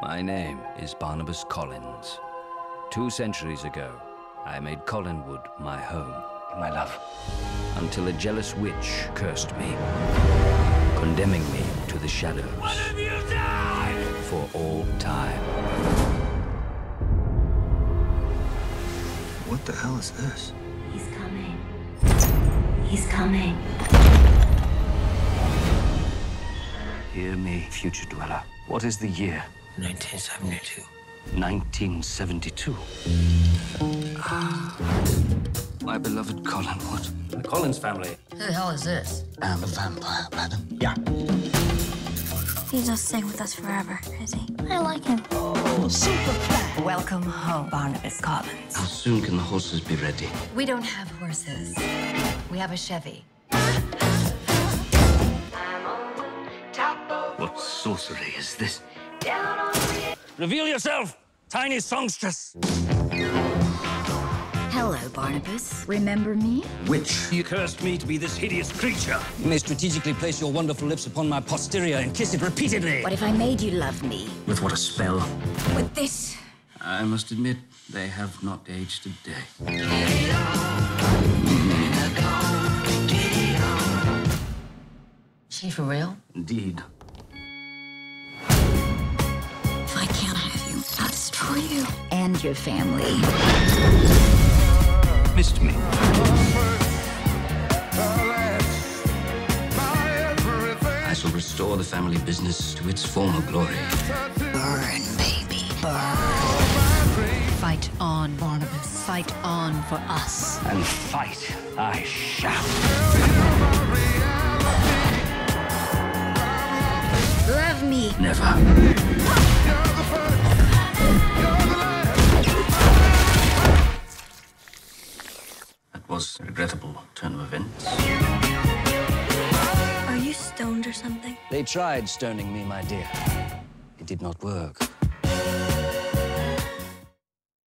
My name is Barnabas Collins. Two centuries ago, I made Collinwood my home. My love. Until a jealous witch cursed me, condemning me to the shadows. What have you done? For all time. What the hell is this? He's coming. He's coming. Hear me, future dweller. What is the year? 1972. 1972. Ah. My beloved Colin, Collinwood. The Collins family. Who the hell is this? I'm a vampire, madam. Yeah. He's not staying with us forever, is he? I like him. Oh, superman! Welcome home, Barnabas Collins. How soon can the horses be ready? We don't have horses. We have a Chevy. What sorcery is this? Reveal yourself, tiny songstress. Hello, Barnabas. Remember me? Witch. You cursed me to be this hideous creature. You may strategically place your wonderful lips upon my posterior and kiss it repeatedly. What if I made you love me? With what a spell. With this? I must admit, they have not aged a day. She for real? Indeed. I'll you. And your family. Missed me. I shall restore the family business to its former glory. Burn, baby. Burn. Fight on, Barnabas. Fight on for us. And fight I shall. Love me. Never. Was a regrettable turn of events. Are you stoned or something? They tried stoning me, my dear. It did not work.